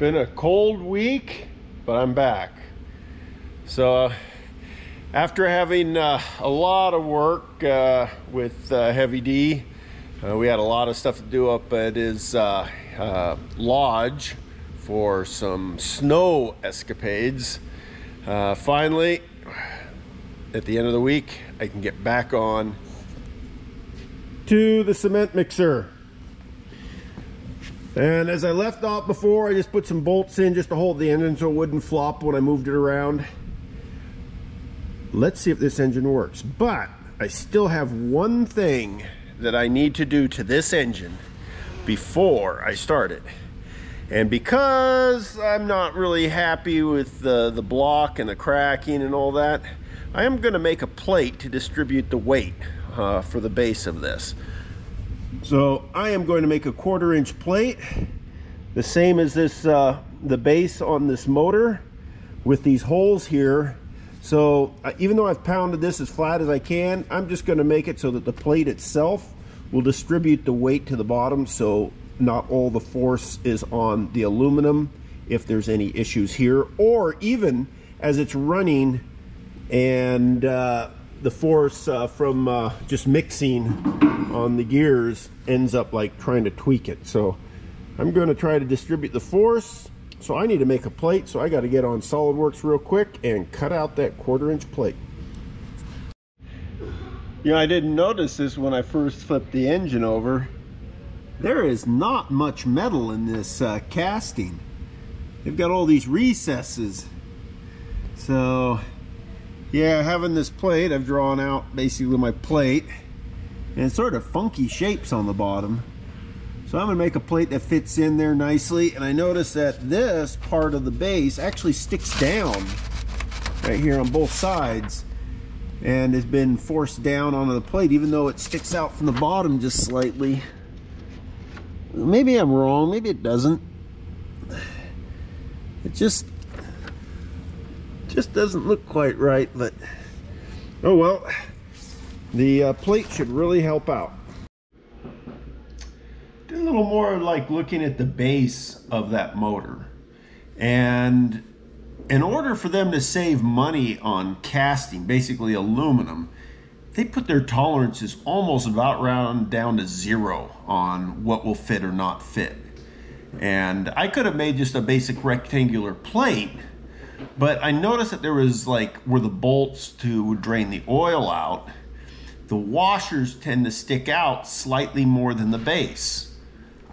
been a cold week, but I'm back. So, uh, after having uh, a lot of work uh, with uh, Heavy D, uh, we had a lot of stuff to do up at his uh, lodge for some snow escapades. finally, at the end of the week, I can get back on to the cement mixer. And as I left off before, I just put some bolts in just to hold the engine so it wouldn't flop when I moved it around. Let's see if this engine works. But I still have one thing that I need to do to this engine before I start it. And because I'm not really happy with the, the block and the cracking and all that, I am going to make a plate to distribute the weight uh, for the base of this. So I am going to make a quarter inch plate, the same as this, uh, the base on this motor with these holes here. So uh, even though I've pounded this as flat as I can, I'm just gonna make it so that the plate itself will distribute the weight to the bottom so not all the force is on the aluminum if there's any issues here or even as it's running and uh, the force uh, from uh, just mixing on the gears ends up like trying to tweak it. So I'm going to try to distribute the force. So I need to make a plate. So I got to get on SolidWorks real quick and cut out that quarter inch plate. You know, I didn't notice this when I first flipped the engine over. There is not much metal in this uh, casting. They've got all these recesses. So yeah, having this plate, I've drawn out basically my plate and sort of funky shapes on the bottom. So I'm gonna make a plate that fits in there nicely. And I notice that this part of the base actually sticks down right here on both sides and has been forced down onto the plate even though it sticks out from the bottom just slightly. Maybe I'm wrong, maybe it doesn't. It just just doesn't look quite right, but oh well. The uh, plate should really help out. Do a little more like looking at the base of that motor. And in order for them to save money on casting, basically aluminum, they put their tolerances almost about round down to zero on what will fit or not fit. And I could have made just a basic rectangular plate but I noticed that there was like where the bolts to drain the oil out, the washers tend to stick out slightly more than the base.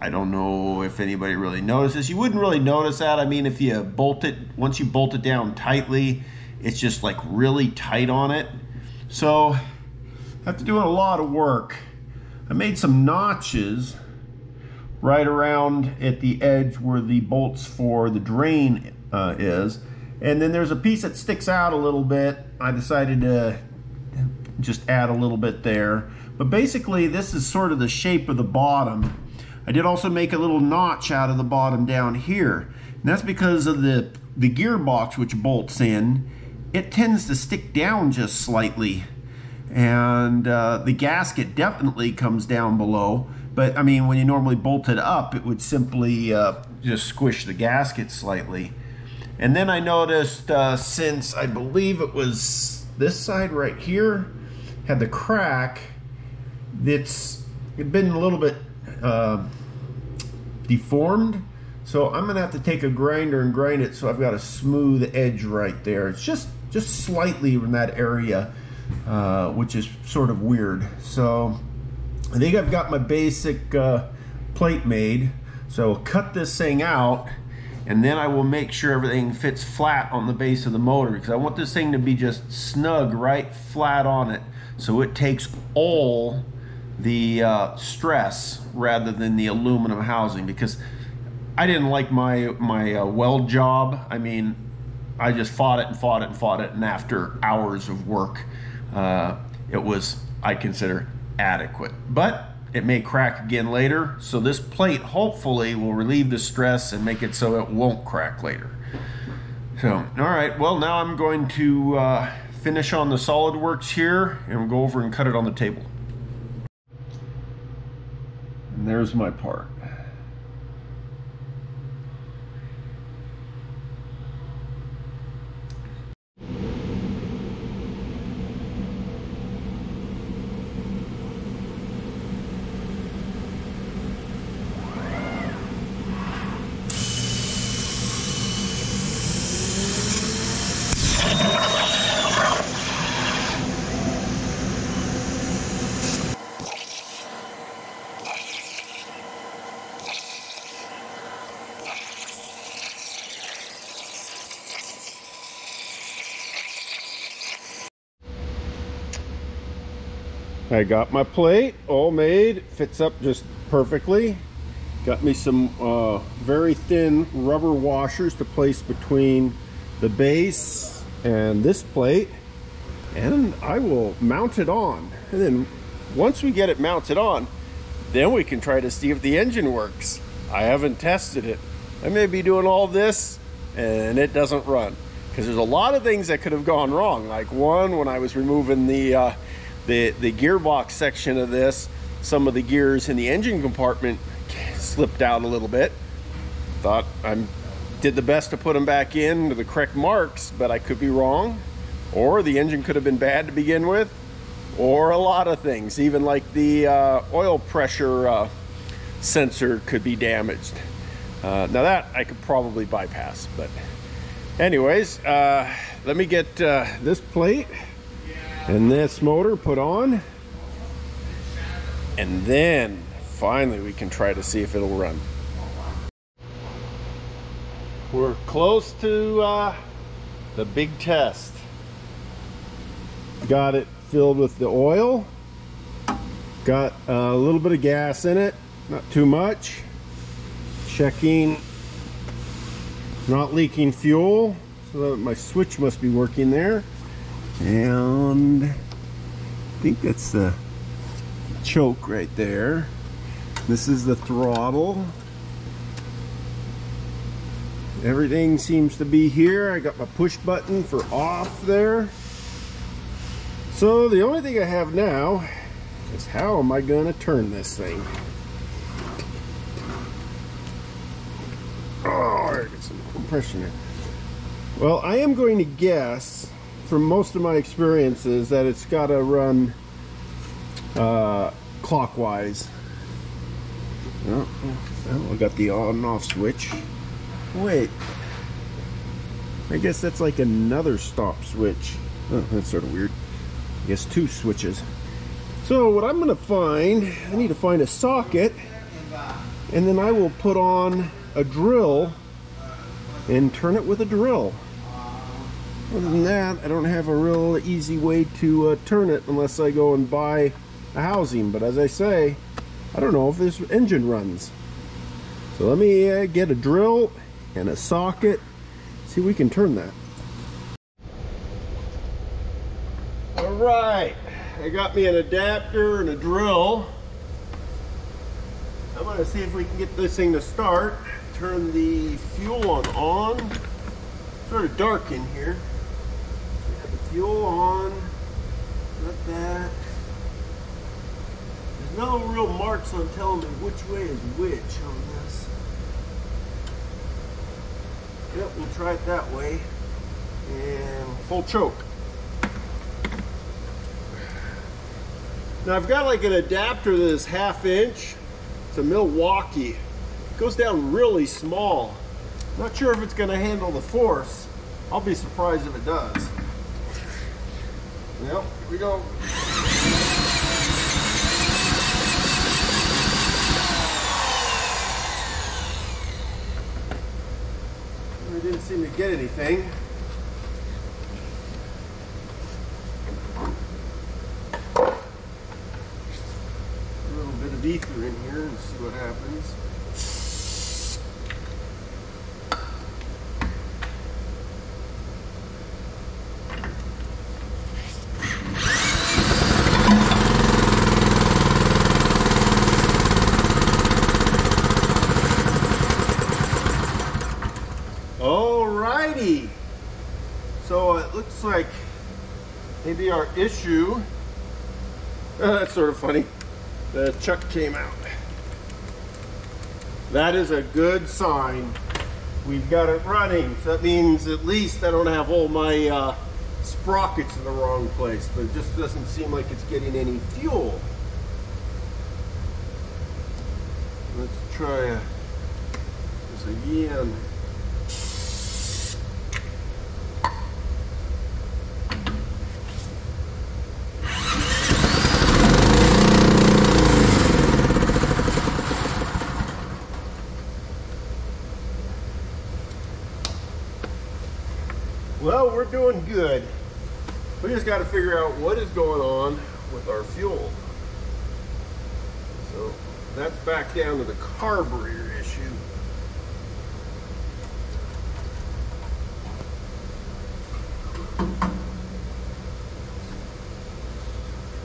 I don't know if anybody really notices. You wouldn't really notice that. I mean, if you bolt it, once you bolt it down tightly, it's just like really tight on it. So after doing a lot of work, I made some notches right around at the edge where the bolts for the drain uh, is. And then there's a piece that sticks out a little bit. I decided to just add a little bit there. But basically this is sort of the shape of the bottom. I did also make a little notch out of the bottom down here. And that's because of the, the gearbox which bolts in. It tends to stick down just slightly. And uh, the gasket definitely comes down below. But I mean, when you normally bolt it up, it would simply uh, just squish the gasket slightly. And then I noticed uh, since I believe it was this side right here had the crack, it's been a little bit uh, deformed. So I'm gonna have to take a grinder and grind it so I've got a smooth edge right there. It's just, just slightly in that area, uh, which is sort of weird. So I think I've got my basic uh, plate made. So cut this thing out and then I will make sure everything fits flat on the base of the motor because I want this thing to be just snug right flat on it so it takes all the uh, stress rather than the aluminum housing because I didn't like my my uh, weld job. I mean I just fought it and fought it and fought it and after hours of work uh, it was I consider adequate. But it may crack again later, so this plate hopefully will relieve the stress and make it so it won't crack later. So, all right, well now I'm going to uh, finish on the SolidWorks here and go over and cut it on the table. And there's my part. I got my plate all made, fits up just perfectly. Got me some uh, very thin rubber washers to place between the base and this plate. And I will mount it on. And then once we get it mounted on, then we can try to see if the engine works. I haven't tested it. I may be doing all this and it doesn't run. Because there's a lot of things that could have gone wrong. Like one, when I was removing the, uh, the, the gearbox section of this, some of the gears in the engine compartment slipped out a little bit. Thought I did the best to put them back in to the correct marks, but I could be wrong. Or the engine could have been bad to begin with, or a lot of things. Even like the uh, oil pressure uh, sensor could be damaged. Uh, now that I could probably bypass, but anyways, uh, let me get uh, this plate and this motor put on and then finally we can try to see if it'll run. We're close to uh, the big test. Got it filled with the oil. Got a little bit of gas in it, not too much. Checking, not leaking fuel. So my switch must be working there. And I think that's the choke right there. This is the throttle. Everything seems to be here. I got my push button for off there. So the only thing I have now is how am I going to turn this thing? Oh, I got some compression there. Well, I am going to guess from most of my experiences that it's got to run uh, clockwise. Oh, oh, I got the on and off switch. Wait. I guess that's like another stop switch. Oh, that's sort of weird. I guess two switches. So what I'm going to find, I need to find a socket and then I will put on a drill and turn it with a drill. Other than that, I don't have a real easy way to uh, turn it unless I go and buy a housing. But as I say, I don't know if this engine runs. So let me uh, get a drill and a socket, see if we can turn that. All right, I got me an adapter and a drill. I'm gonna see if we can get this thing to start. Turn the fuel on on. Sort of dark in here. Fuel on, got that There's no real marks on telling me which way is which on this. Yep, we'll try it that way. And full choke. Now I've got like an adapter that is half inch. It's a Milwaukee. It goes down really small. Not sure if it's gonna handle the force. I'll be surprised if it does. Yep, here we go. I didn't seem to get anything. A little bit of ether in here and see what happens. So it looks like maybe our issue, uh, that's sort of funny, the chuck came out. That is a good sign. We've got it running. So that means at least I don't have all my uh, sprockets in the wrong place, but it just doesn't seem like it's getting any fuel. Let's try this again. doing good. We just got to figure out what is going on with our fuel. So that's back down to the carburetor issue.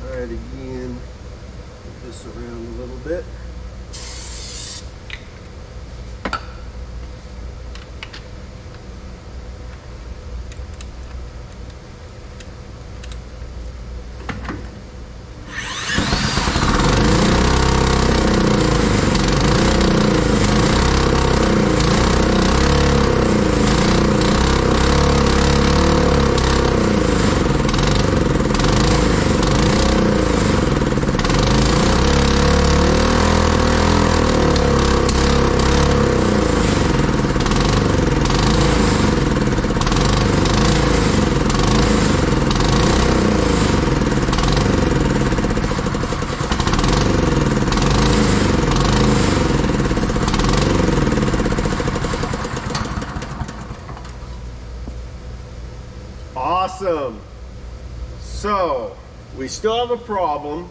Try it again. Put this around a little bit. Still have a problem,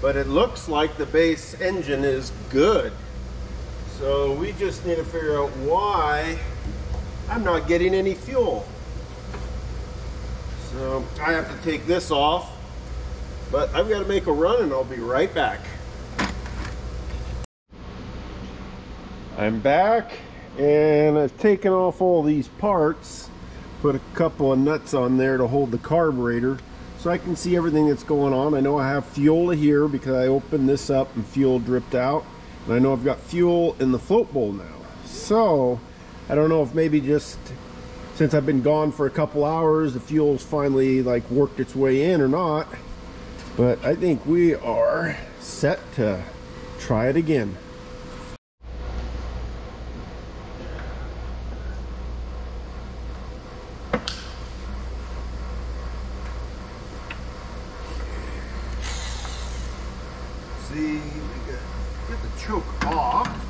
but it looks like the base engine is good. So we just need to figure out why I'm not getting any fuel. So I have to take this off, but I've got to make a run and I'll be right back. I'm back and I've taken off all these parts put a couple of nuts on there to hold the carburetor so I can see everything that's going on. I know I have fuel here because I opened this up and fuel dripped out. And I know I've got fuel in the float bowl now. So I don't know if maybe just since I've been gone for a couple hours, the fuel's finally like worked its way in or not. But I think we are set to try it again. see, we got get the choke off.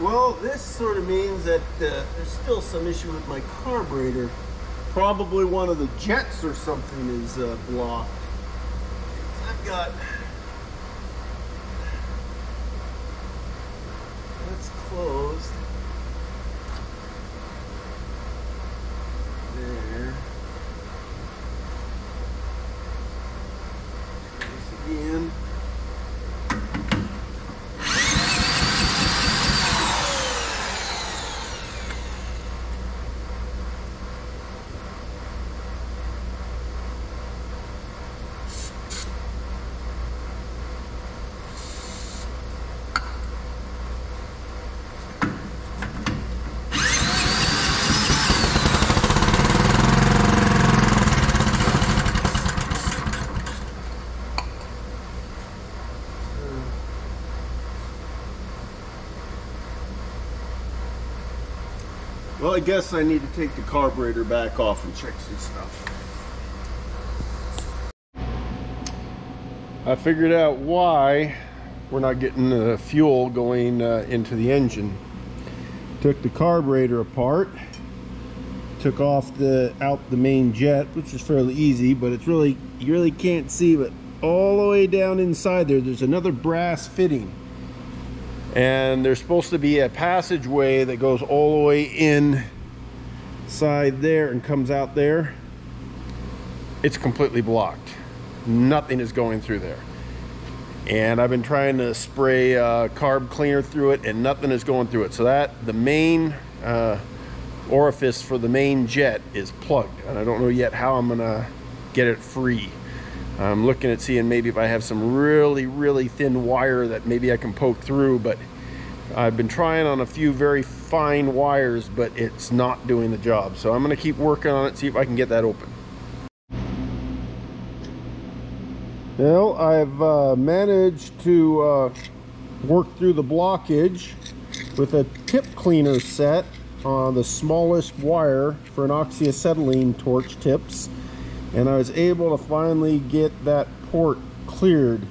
Well, this sort of means that uh, there's still some issue with my carburetor. Probably one of the jets or something is uh, blocked. I've got... That's closed. There. This again. Well, I guess I need to take the carburetor back off and check some stuff. I figured out why we're not getting the fuel going uh, into the engine. Took the carburetor apart, took off the out the main jet, which is fairly easy, but it's really you really can't see, but all the way down inside there, there's another brass fitting and there's supposed to be a passageway that goes all the way in side there and comes out there. It's completely blocked. Nothing is going through there. And I've been trying to spray uh, carb cleaner through it and nothing is going through it. So that the main uh, orifice for the main jet is plugged and I don't know yet how I'm gonna get it free I'm looking at seeing maybe if I have some really, really thin wire that maybe I can poke through, but I've been trying on a few very fine wires, but it's not doing the job. So I'm gonna keep working on it, see if I can get that open. Well, I've uh, managed to uh, work through the blockage with a tip cleaner set on the smallest wire for an oxyacetylene torch tips and I was able to finally get that port cleared.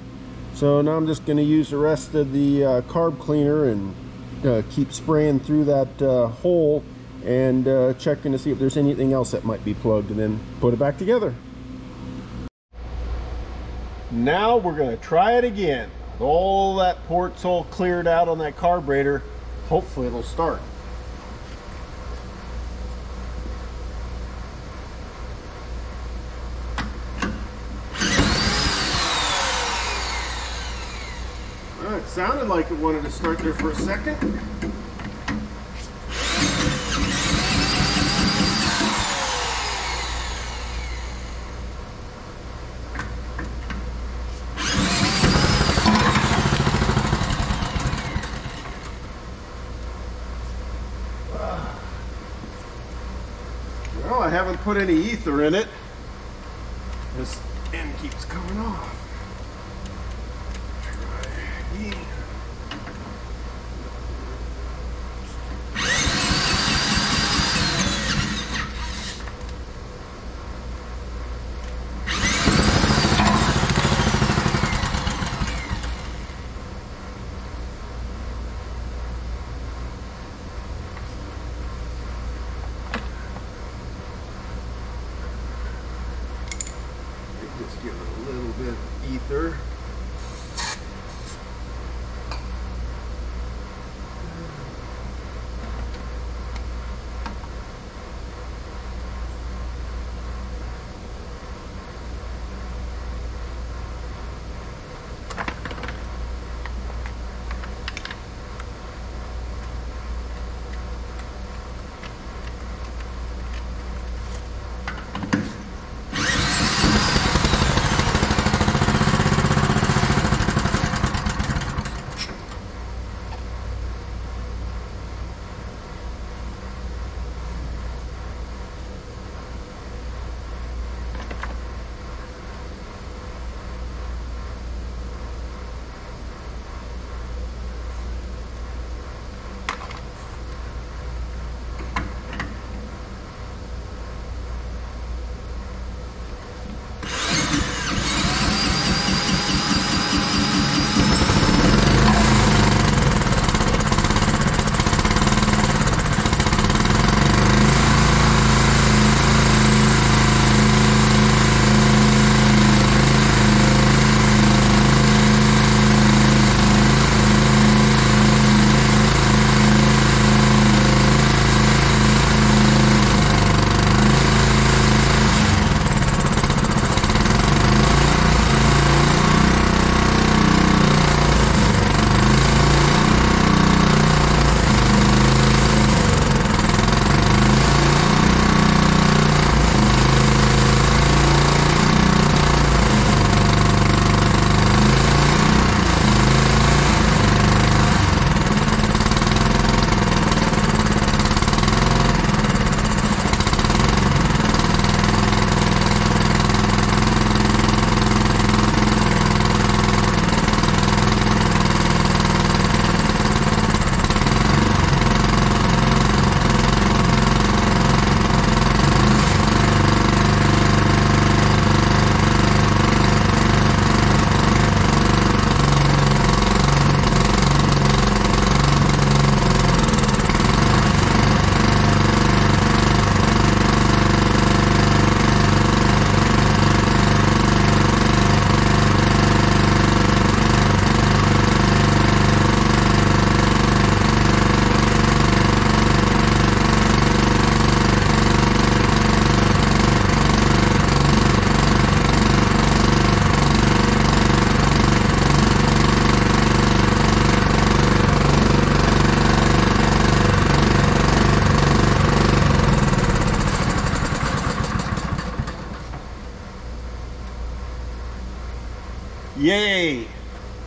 So now I'm just going to use the rest of the uh, carb cleaner and uh, keep spraying through that uh, hole and uh, checking to see if there's anything else that might be plugged and then put it back together. Now we're going to try it again. All that port's all cleared out on that carburetor hopefully it'll start sounded like it wanted to start there for a second Well, I haven't put any ether in it. This end keeps coming off. Try again. Just give it a little bit of ether.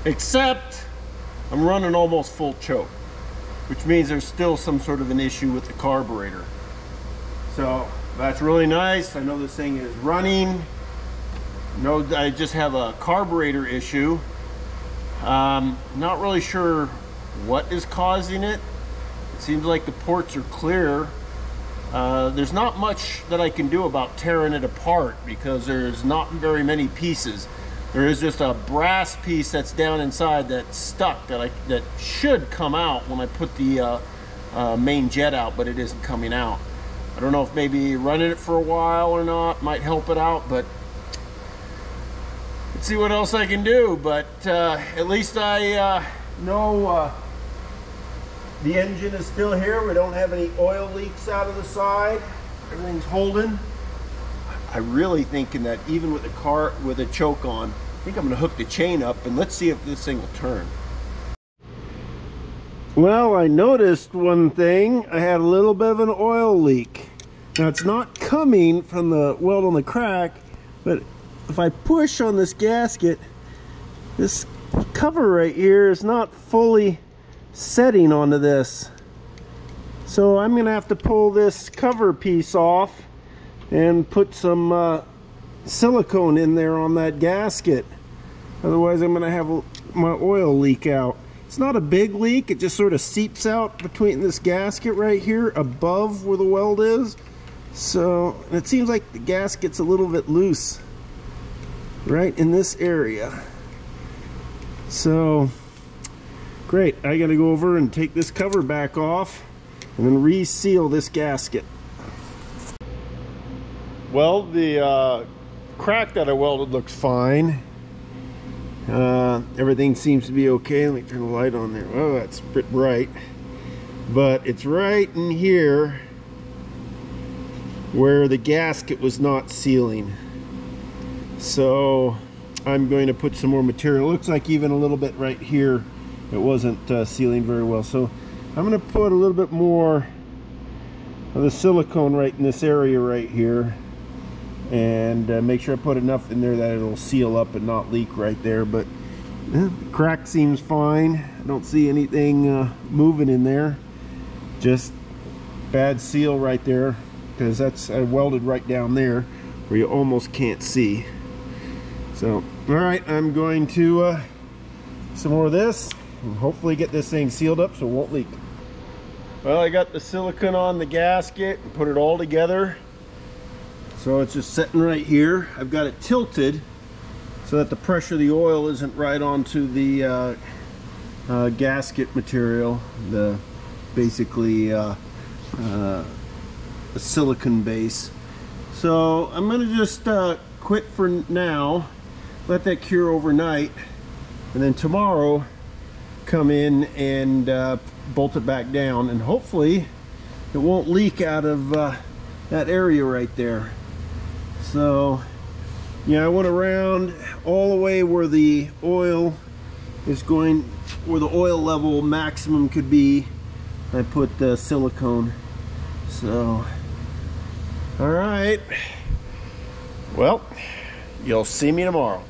Except I'm running almost full choke, which means there's still some sort of an issue with the carburetor. So that's really nice. I know this thing is running No, I just have a carburetor issue. Um, not really sure what is causing it. It seems like the ports are clear. Uh, there's not much that I can do about tearing it apart because there's not very many pieces. There is just a brass piece that's down inside that's stuck that I that should come out when I put the uh, uh, main jet out, but it isn't coming out. I don't know if maybe running it for a while or not might help it out, but let's see what else I can do. But uh, at least I uh, know uh, the engine is still here. We don't have any oil leaks out of the side. Everything's holding. I'm really thinking that even with the car with a choke on, I think I'm gonna hook the chain up and let's see if this thing will turn. Well, I noticed one thing. I had a little bit of an oil leak. Now it's not coming from the weld on the crack, but if I push on this gasket, this cover right here is not fully setting onto this. So I'm gonna have to pull this cover piece off and put some uh, silicone in there on that gasket. Otherwise I'm gonna have my oil leak out. It's not a big leak, it just sort of seeps out between this gasket right here above where the weld is. So it seems like the gasket's a little bit loose right in this area. So great, I gotta go over and take this cover back off and then reseal this gasket. Well, the uh, crack that I welded looks fine. Uh, everything seems to be okay. Let me turn the light on there. Oh, that's bit bright. But it's right in here where the gasket was not sealing. So I'm going to put some more material. It looks like even a little bit right here it wasn't uh, sealing very well. So I'm going to put a little bit more of the silicone right in this area right here and uh, make sure I put enough in there that it'll seal up and not leak right there but eh, crack seems fine. I don't see anything uh, moving in there. Just bad seal right there because that's I welded right down there where you almost can't see. So all right I'm going to uh, some more of this and hopefully get this thing sealed up so it won't leak. Well I got the silicone on the gasket and put it all together so it's just sitting right here. I've got it tilted so that the pressure of the oil isn't right onto the uh, uh, gasket material, the basically uh, uh a silicon base. So I'm gonna just uh, quit for now, let that cure overnight, and then tomorrow come in and uh, bolt it back down and hopefully it won't leak out of that area right there. So, yeah, I went around all the way where the oil is going, where the oil level maximum could be. I put the silicone. So, all right. Well, you'll see me tomorrow.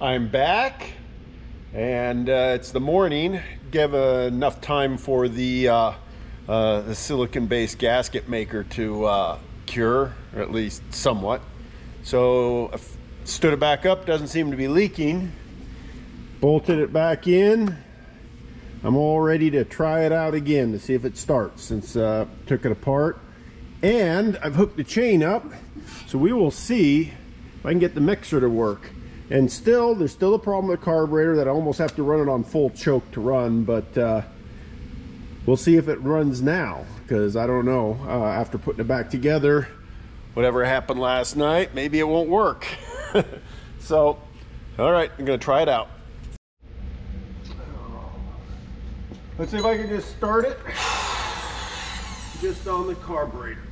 I'm back and uh, it's the morning. Give uh, enough time for the, uh, uh the silicon-based gasket maker to uh, cure, or at least somewhat. So I stood it back up, doesn't seem to be leaking. Bolted it back in. I'm all ready to try it out again to see if it starts since uh, took it apart. And I've hooked the chain up, so we will see if I can get the mixer to work. And still, there's still a problem with the carburetor that I almost have to run it on full choke to run, but uh, we'll see if it runs now because I don't know uh, after putting it back together whatever happened last night maybe it won't work. So all right I'm gonna try it out. Let's see if I can just start it. Just on the carburetor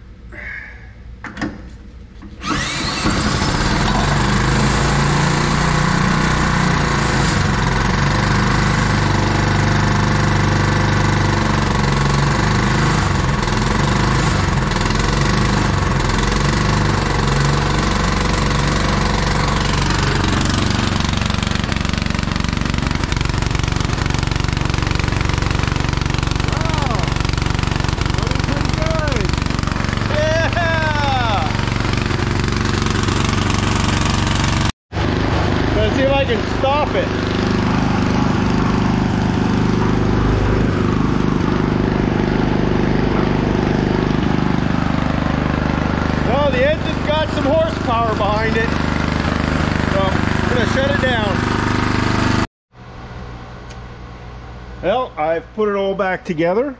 I've put it all back together.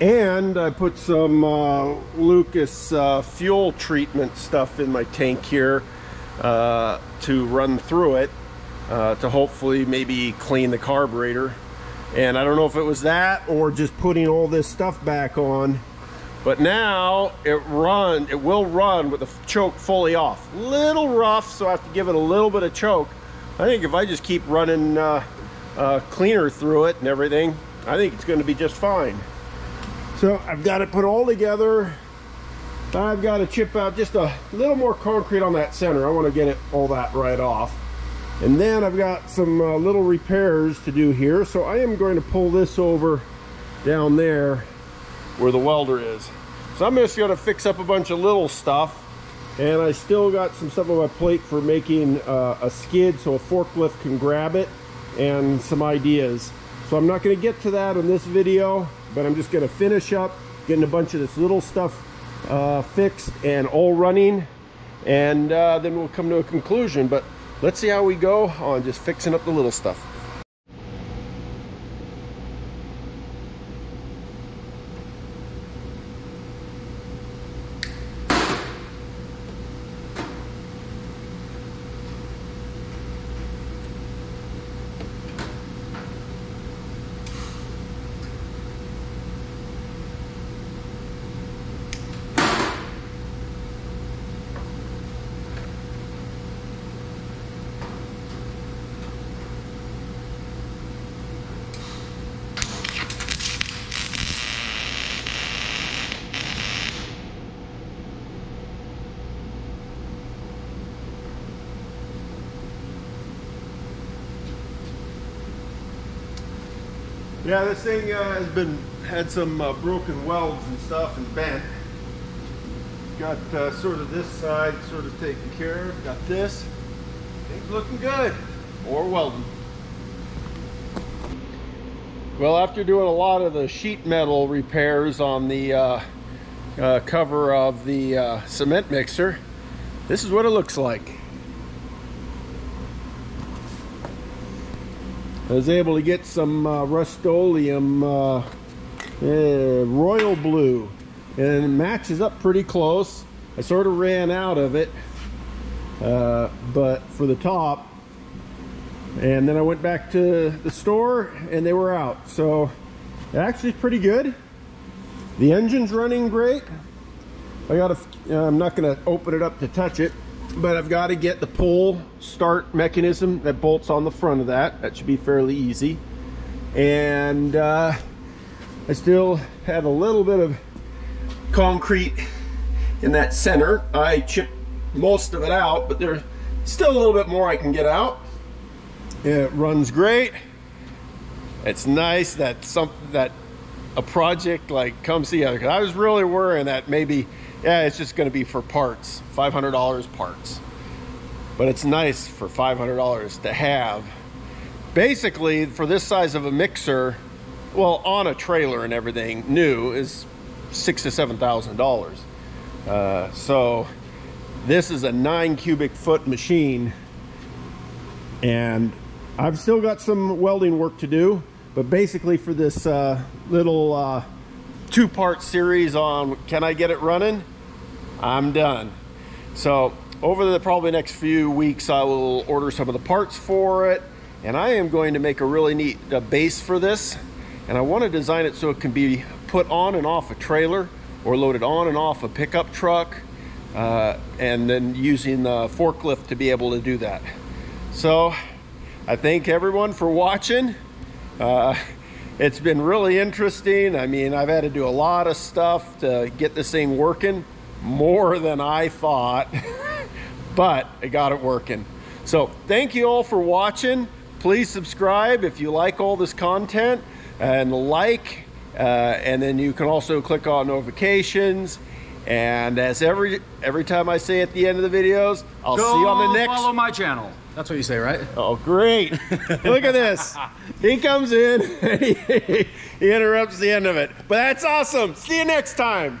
And I put some uh, Lucas uh, fuel treatment stuff in my tank here uh, to run through it uh, to hopefully maybe clean the carburetor. And I don't know if it was that or just putting all this stuff back on. But now it run, it will run with the choke fully off. Little rough, so I have to give it a little bit of choke. I think if I just keep running uh, cleaner through it and everything, I think it's going to be just fine. So I've got it put all together. I've got to chip out just a little more concrete on that center. I want to get it all that right off. And then I've got some uh, little repairs to do here. So I am going to pull this over down there where the welder is. So I'm just going to fix up a bunch of little stuff. And I still got some stuff on my plate for making uh, a skid so a forklift can grab it and some ideas. So I'm not going to get to that in this video, but I'm just going to finish up getting a bunch of this little stuff uh, fixed and all running. And uh, then we'll come to a conclusion. But let's see how we go on just fixing up the little stuff. Yeah, this thing uh, has been had some uh, broken welds and stuff and bent. Got uh, sort of this side sort of taken care of. Got this. Things looking good. Or welding. Well, after doing a lot of the sheet metal repairs on the uh, uh, cover of the uh, cement mixer, this is what it looks like. I was able to get some uh, Rust-Oleum uh, uh, Royal Blue and it matches up pretty close. I sort of ran out of it, uh, but for the top, and then I went back to the store and they were out. So it actually is pretty good. The engine's running great. I got to, I'm not going to open it up to touch it, but I've got to get the pull start mechanism that bolts on the front of that. That should be fairly easy. And uh, I still have a little bit of concrete in that center. I chipped most of it out, but there's still a little bit more I can get out. It runs great. It's nice that something that a project like comes together. I was really worrying that maybe yeah, it's just going to be for parts, $500 parts. But it's nice for $500 to have. Basically, for this size of a mixer, well, on a trailer and everything, new is six to seven thousand uh, dollars. So this is a nine cubic foot machine, and I've still got some welding work to do. But basically, for this uh, little uh, two part series on can I get it running, I'm done. So over the probably next few weeks, I will order some of the parts for it. And I am going to make a really neat uh, base for this. And I want to design it so it can be put on and off a trailer or loaded on and off a pickup truck. Uh, and then using the forklift to be able to do that. So I thank everyone for watching. Uh, it's been really interesting. I mean, I've had to do a lot of stuff to get this thing working more than I thought, but I got it working. So thank you all for watching. Please subscribe if you like all this content and like, uh, and then you can also click on notifications And as every every time I say at the end of the videos, I'll Go see you on the next. follow my channel. That's what you say, right? Oh, great! Look at this. He comes in and he, he interrupts the end of it. But that's awesome. See you next time.